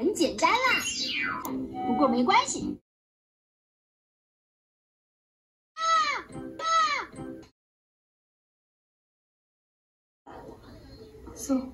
很简单啦。不过没关系。爸爸。送